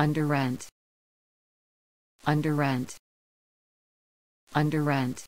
Under rent. Under rent. Under rent.